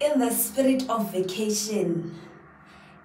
in the spirit of vacation.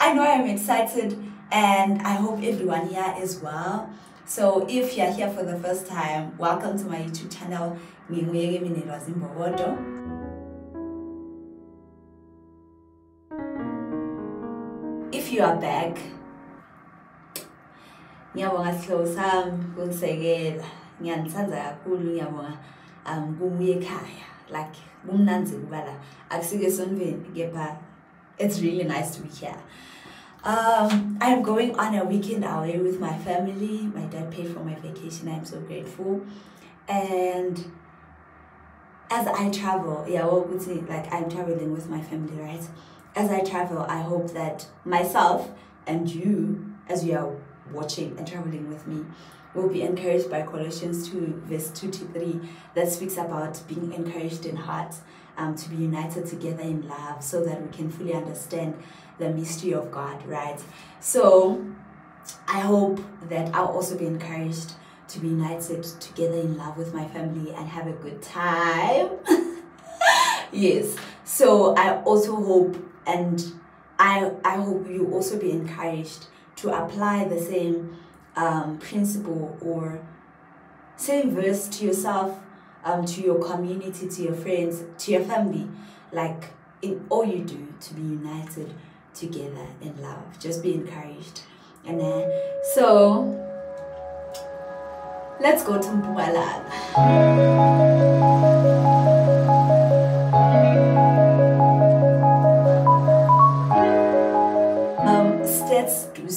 I know I'm excited and I hope everyone here is well. So if you're here for the first time, welcome to my YouTube channel. If you are back, ngiyabonga sihlobo sami kungisekela ngiyanithanda kakhulu ngiyabonga um kumuye ekhaya like kumnanzi kuba akusike esonveni kepha it's really nice to be here um, I'm going on a weekend away with my family. My dad paid for my vacation. I'm so grateful. And as I travel, yeah, well, like I'm traveling with my family, right? As I travel, I hope that myself and you, as you are watching and traveling with me, will be encouraged by Colossians 2, verse 2 to 3, that speaks about being encouraged in heart, um, to be united together in love, so that we can fully understand the mystery of God, right? So I hope that I'll also be encouraged to be united together in love with my family and have a good time. yes. So I also hope and I I hope you also be encouraged to apply the same um, principle or same verse to yourself, um, to your community, to your friends, to your family. Like in all you do to be united together in love. Just be encouraged. And then, so let's go to Um,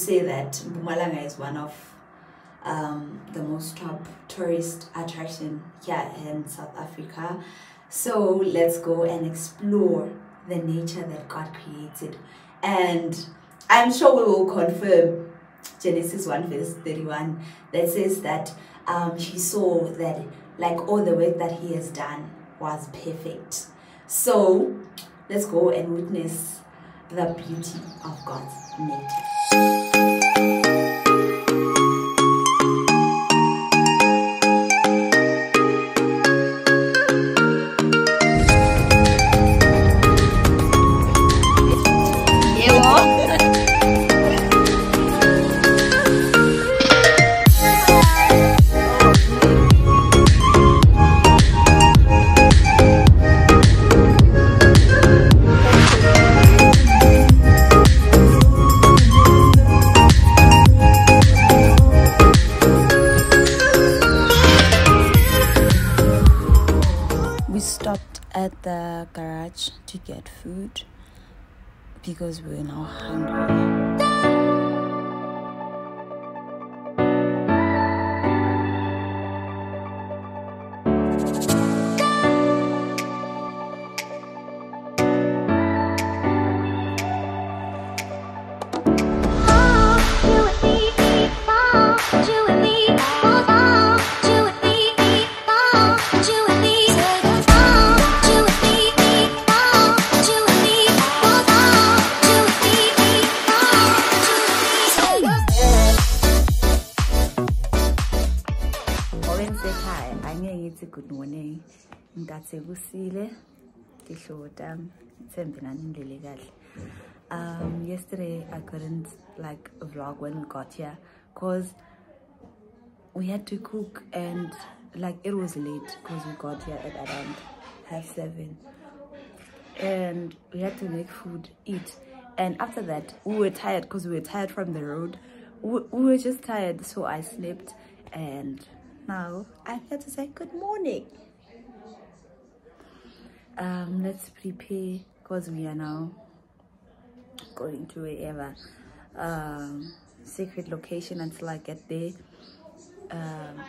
say that Mpumalanga is one of um, the most top tourist attraction here in South Africa. So let's go and explore the nature that God created. And I'm sure we will confirm Genesis 1 verse 31 that says that um, she saw that like all the work that he has done was perfect. So let's go and witness the beauty of God's nature. Food because we're now hungry. Ndlele kahle. Um yesterday i couldn't like vlog when we got here because we had to cook and like it was late because we got here at around half seven. And we had to make food eat. And after that we were tired because we were tired from the road. We, we were just tired so i slept. And now i'm here to say good morning um let's prepare because we are now going to wherever um secret location until i get there. Um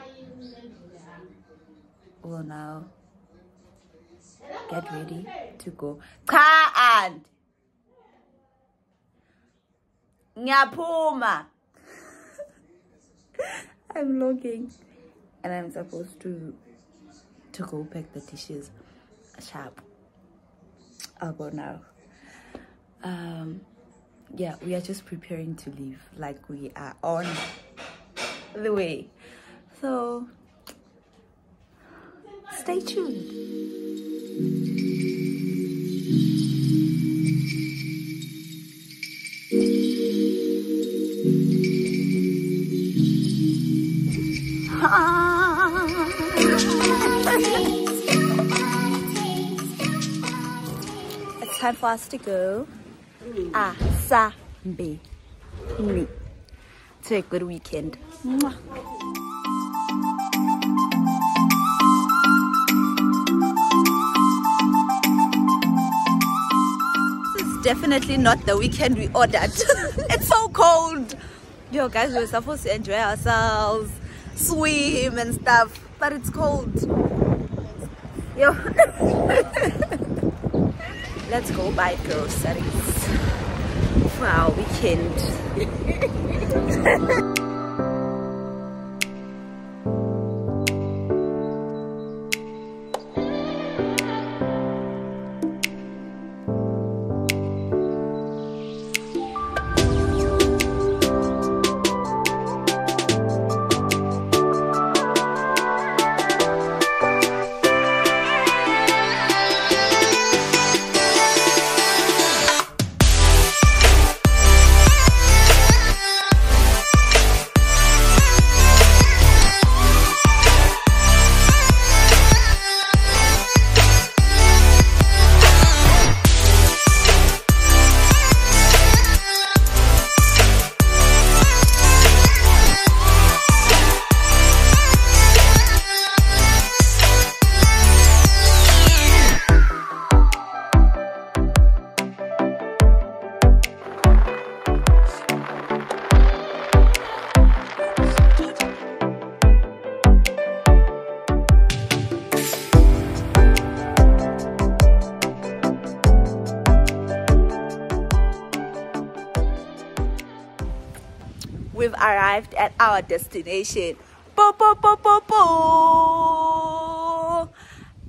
we'll now get ready to go. Cha and ngiyaphuma i'm logging. And i'm supposed to to go pack the dishes sharp elbow now. Um, yeah, we are just preparing to leave, like we are on the way. So stay tuned. Ah! Time for us to go. Asambe. Mm. To a good weekend. Mwah. This is definitely not the weekend we ordered. it's so cold. Yo, guys, we were supposed to enjoy ourselves, swim and stuff, but it's cold. Yo. Let's go buy groceries for our weekend. Our destination. Bo, bo, bo, bo, bo.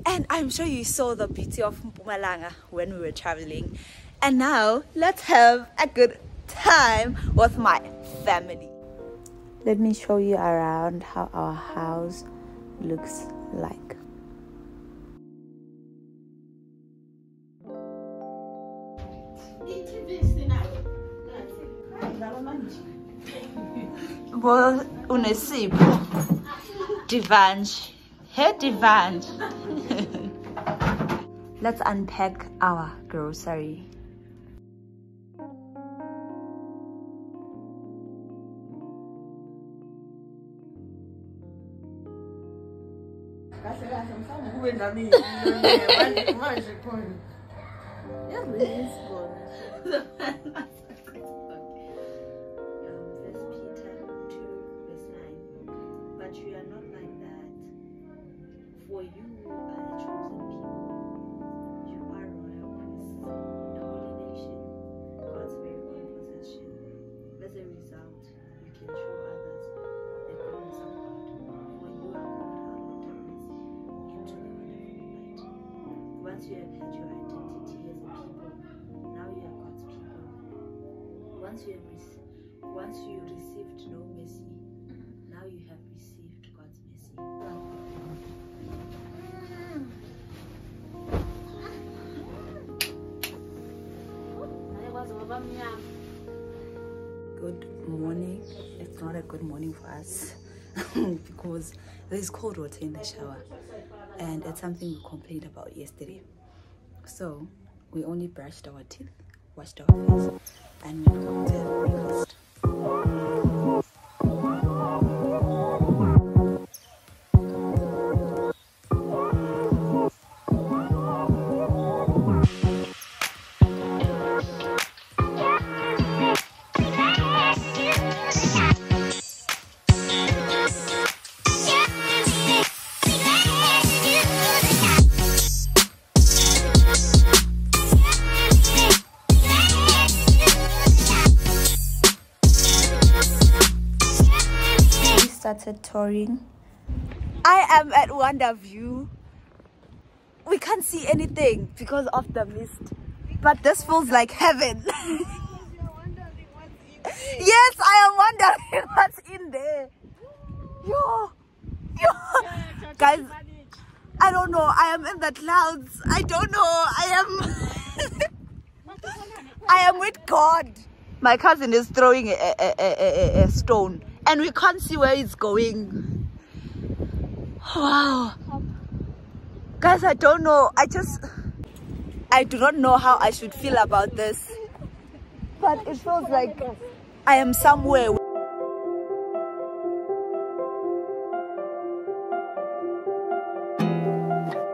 And I'm sure you saw the beauty of Mpumalanga when we were traveling. And now let's have a good time with my family. Let me show you around how our house looks like. Bo unesipho divanji hey divanji let's unpack our grocery Good morning. It's not a good morning for us because there's cold water in the shower, and it's something we complained about yesterday. So we only brushed our teeth, washed our face, and we to breakfast. Touring. I am at Wonder View. We can't see anything because of the mist, but this feels like heaven. yes, I am wondering what's in there. Yo, yo, guys, I don't know. I am in the clouds. I don't know. I am. I am with God. My cousin is throwing a, a, a, a, a stone and we can't see where it's going. Wow. Guys, I don't know. I just. I do not know how I should feel about this. But it feels like I am somewhere.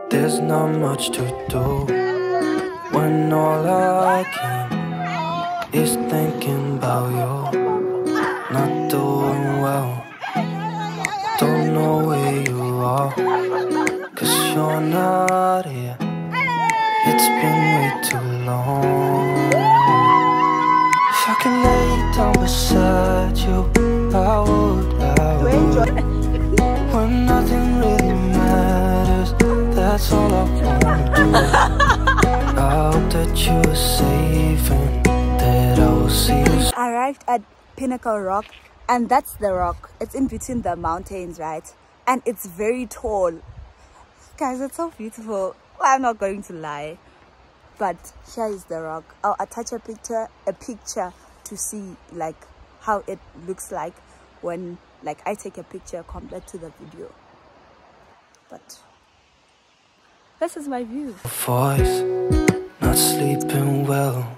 There's not much to do when all I can is thinking about you. Not doing well, don't know where you are, cause you're not here. It's been way too long. If I can lay down beside you, I would, I would. When nothing really matters, that's all I wanna do. I hope that you are safe and that I will see you arrived at Pinnacle Rock, and that's the rock. It's in between the mountains, right? And it's very tall. Guys, it's so beautiful. Well, I'm not going to lie. But here is the rock. I'll attach a picture, a picture to see like how it looks like when like I take a picture compared to the video. But this is my view. voice, not sleeping well.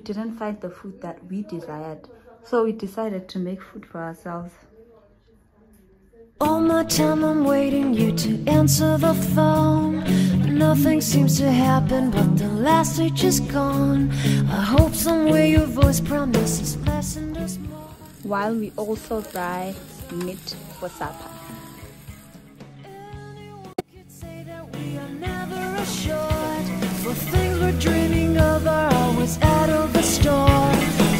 We didn't find the food that we desired, so we decided to make food for ourselves. All my time I'm waiting you to answer the phone. Nothing seems to happen, but the last stage is gone. I hope somewhere your voice promises less and us more. While we also fry meat for supper. Anyone could say that we are never assured. For things we're dreaming of are always out of the store.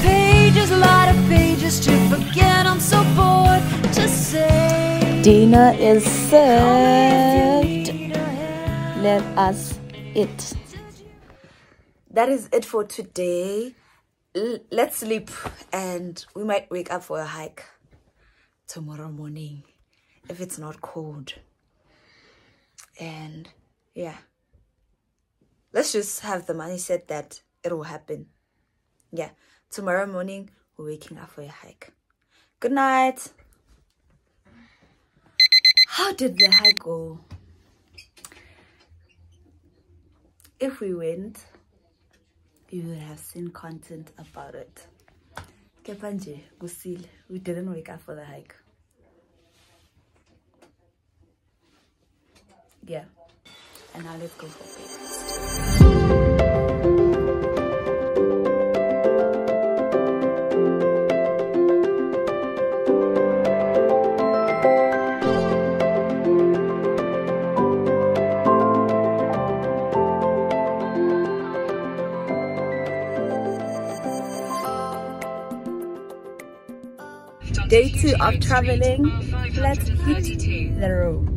Pages, a lot of pages to forget. I'm so bored to say. Dinner is If served. you need a hand. Let us eat. That is it for today. L- let's sleep and we might wake up for a hike tomorrow morning if it's not cold. And yeah, let's just have the money set that it will happen. Yeah, tomorrow morning we're waking up for a hike. Good night. How did the hike go? if we went, you would have seen content about it. Kepha nje, kusile. We didn't wake up for the hike. Yeah. And now let's go for Day two of traveling. Let's hit the road.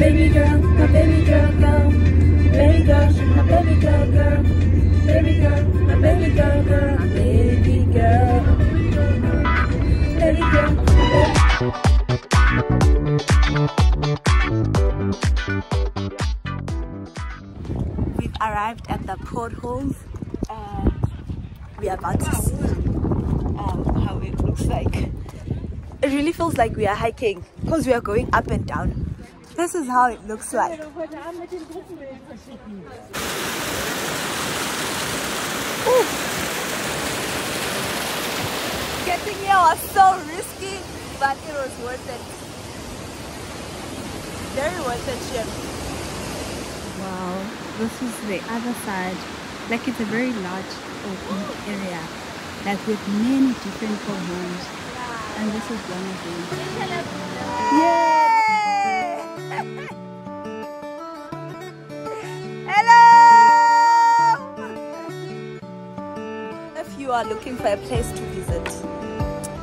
Baby girl, my baby girl, girl. Baby girl, my baby girl, girl. Baby girl, my baby girl, girl. About see um, how it looks like. It really feels like we are hiking because we are going up and down. This is how it looks like. Ooh. Getting here was so risky, but it was worth it. Very worth it, Shim. Wow, this is the other side. Like it's a very large area, like with many different homes. And this is one of them. Yay! Hello! If you are looking for a place to visit,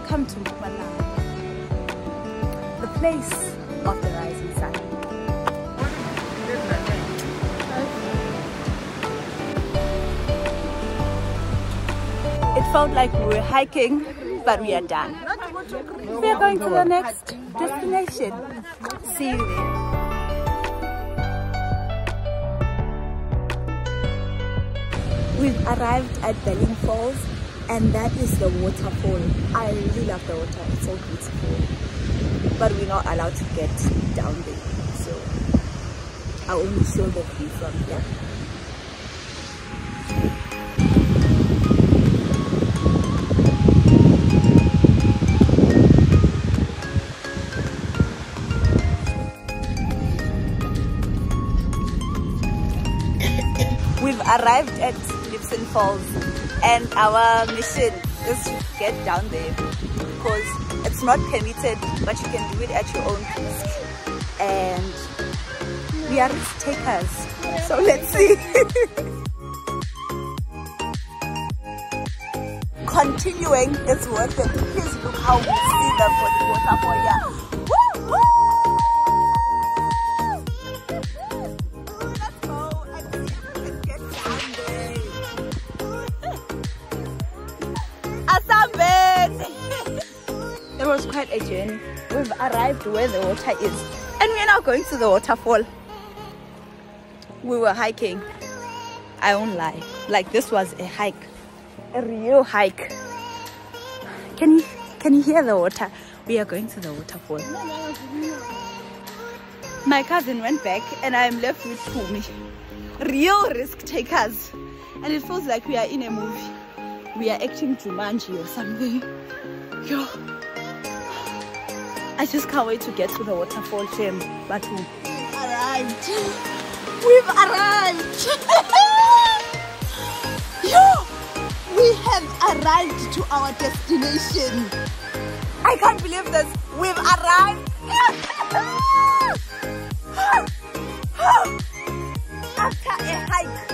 come to Mpumalanga. The place felt like we were hiking, but we are done. We are going to the next destination. See you there. We've arrived at Berlin Falls and that is the waterfall. I really love the water, it's so beautiful. But we're not allowed to get down there. So I'll only show the view from here. We've arrived at Lisbon Falls and our mission is to get down there because it's not permitted but you can do it at your own risk. And we are risk takers. So let's see. Continuing is worth it. Please look how we see the waterfall arrived where the water is and we're now going to the waterfall. We were hiking. I won't lie. Like this was a hike. A real hike. Can you can you hear the water? We are going to the waterfall. My cousin went back and I'm left with Pumi. Real risk takers. And it feels like we are in a movie. We are acting Jumanji or something. Yo. I just can't wait to get to the waterfall, Jim. Batu. Arrived. We've arrived. Yo. We have arrived to our destination. I can't believe this. We've arrived. After a hike.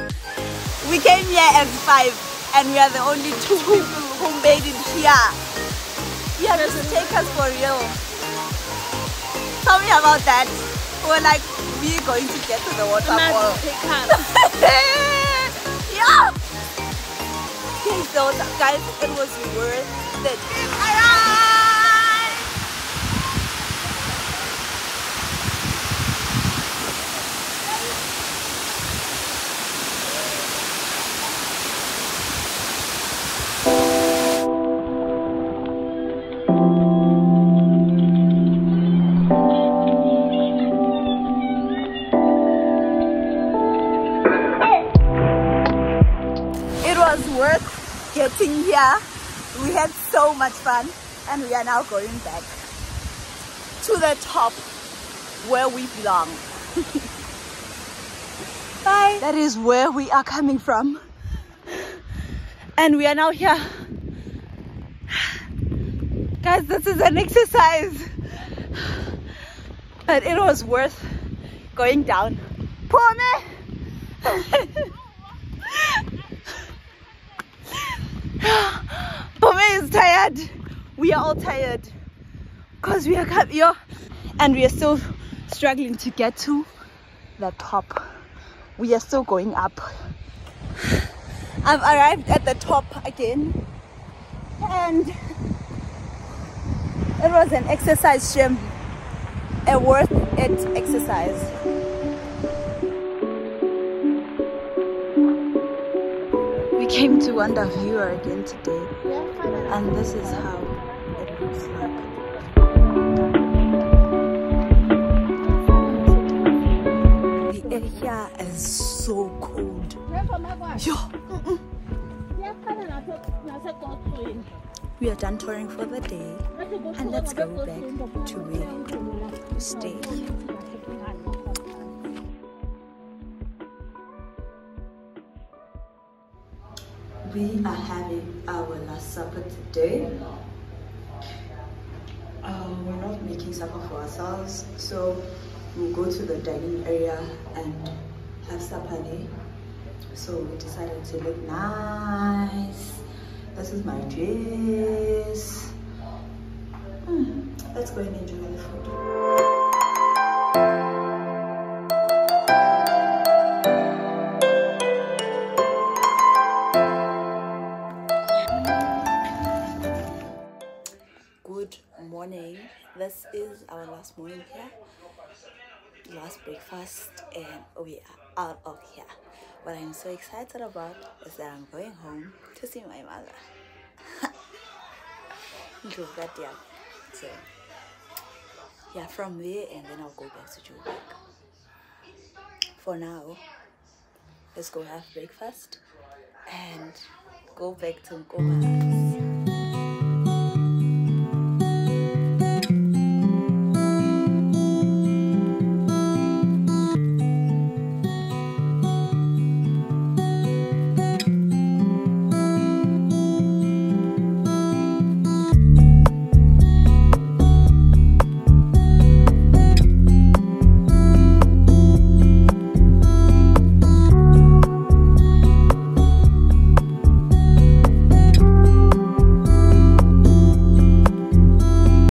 We came here as five and we are the only two people who made it here. We are just take us for real. Tell me about that. We're like, we're going to get to the waterfall. yeah! Okay, so guys, it was worth it. Here. We had so much fun and we are now going back to the top where we belong. Bye. That is where we are coming from. And we are now here. Guys, this is an exercise. But it was worth going down. Pome! Pome is tired. We are all tired. Because we are come here and we are still struggling to get to the top. We are still going up. I've arrived at the top again and it was an exercise gym, a worth it exercise. Came to Wonder Viewer again today and this is how it looks like. The air here is so cold. Yo, we are done touring for the day and let's go back to where we stayed. We are having our last supper today. Uh, we're not making supper for ourselves, so we'll go to the dining area and have supper there. So we decided to look nice. This is my dress. Hmm, let's go and enjoy the food. Morning here last breakfast and we are out of here what i'm so excited about is that i'm going home to see my mother Ndlovu kaDiab. so yeah from there and then i'll go back to joburg for now let's go have breakfast and go back to Nkoma.